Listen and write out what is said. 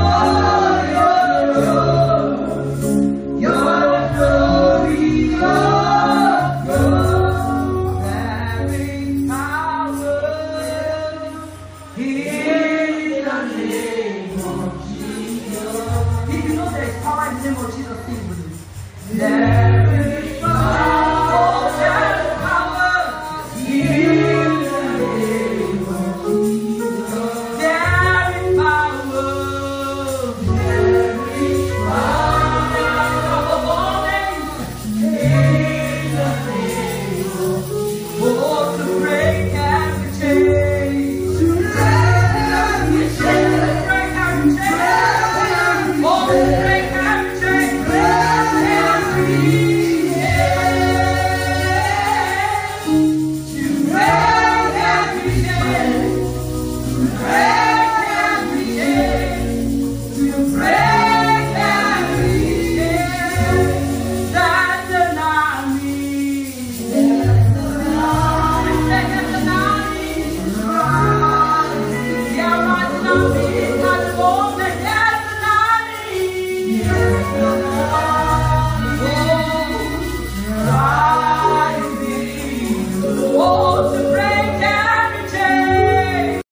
Oh.